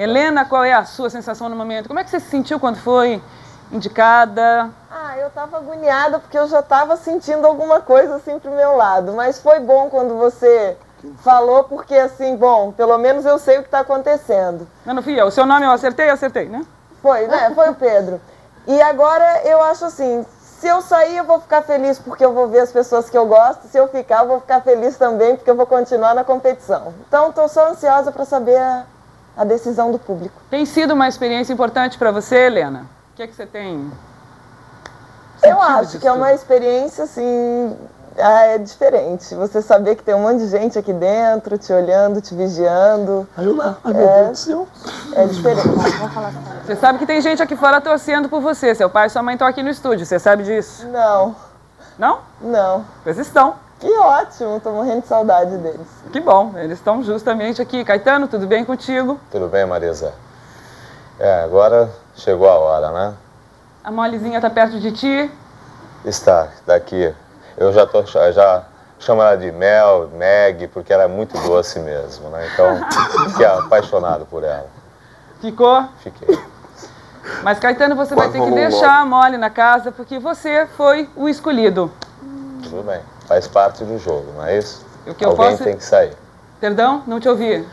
Helena, qual é a sua sensação no momento? Como é que você se sentiu quando foi indicada? Ah, eu tava agoniada porque eu já tava sentindo alguma coisa assim pro meu lado. Mas foi bom quando você falou, porque assim, bom, pelo menos eu sei o que tá acontecendo. Não, não fui eu. O seu nome eu acertei, acertei, né? Foi, né? Foi o Pedro. E agora eu acho assim, se eu sair eu vou ficar feliz porque eu vou ver as pessoas que eu gosto. Se eu ficar, eu vou ficar feliz também porque eu vou continuar na competição. Então, tô só ansiosa para saber a, decisão do público. Tem sido uma experiência importante para você, Helena? O que, é que você tem? Eu acho que é uma experiência assim. Ah, é diferente. Você saber que tem um monte de gente aqui dentro, te olhando, te vigiando. Aí eu lá, ai meu É. Deus do céu. É diferente. Você sabe que tem gente aqui fora torcendo por você. Seu pai e sua mãe estão aqui no estúdio. Você sabe disso? Não, Não? não. Pois estão. Que ótimo, tô morrendo de saudade deles. Que bom. Eles estão justamente aqui. Caetano, tudo bem contigo? Tudo bem, Marisa? É, agora chegou a hora, né? A Molezinha tá perto de ti. Está daqui. Eu já tô já chamo ela de Mel, Meg, porque ela é muito doce mesmo, né? Então, fiquei apaixonado por ela. Ficou? Fiquei. Mas, Caetano, você vai ter que deixar a Mole na casa porque você foi o escolhido. Tudo bem. Faz parte do jogo, não é isso? O que eu Alguém posso- tem que sair. Perdão? Não te ouvi.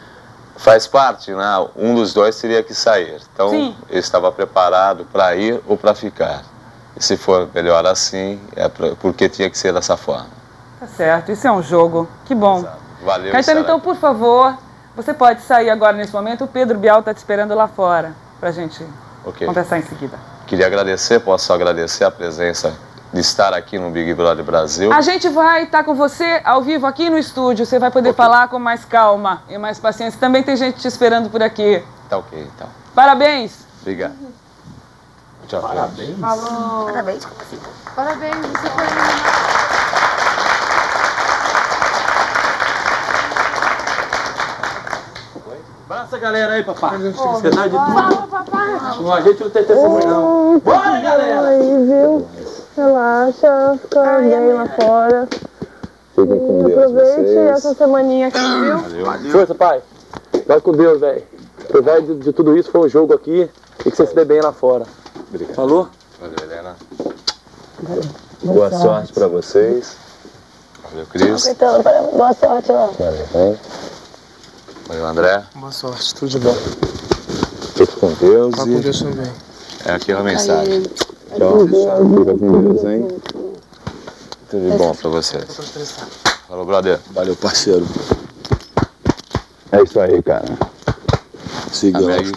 Faz parte, né? Um dos dois teria que sair. Então, Sim. eu estava preparado para ir ou para ficar. E se for melhor assim, é pra- porque tinha que ser dessa forma. Tá certo. Isso é um jogo. Que bom. Valeu, Caetano, então, por favor, você pode sair agora nesse momento. O Pedro Bial tá te esperando lá fora pra gente Ok. conversar em seguida. Queria agradecer, posso agradecer a presença de estar aqui no Big Brother Brasil. A gente vai estar com você ao vivo aqui no estúdio. Você vai poder Ok. falar com mais calma e mais paciência. Também tem gente te esperando por aqui. Tá ok, então. Parabéns! Obrigado. Tchau. Parabéns. Parabéns, você foi Abraça a galera aí, papai. Você tá de tudo. Fala, papai. Não, a gente não tem testemunho, não. Bora, galera! Aí, viu? Relaxa, fica bem lá fora. Fiquem com Deus, Aproveite vocês. essa semaninha aqui, viu? Valeu. Força, pai. Vai com Deus, velho. Apesar de, de tudo isso, foi um jogo aqui e que você se dê bem lá fora. Obrigado. Falou? Valeu, Helena. Boa sorte pra vocês. Valeu, Cris. Então, boa sorte lá. Valeu, hein? Valeu, André. Boa sorte, tudo de bom. Fique com Deus Vai e com Deus também. é aqui a mensagem. Tchau. Fica com Deus, hein? Tudo de bom pra vocês. Falou, brother. Valeu, parceiro. É isso aí, cara. Sigamos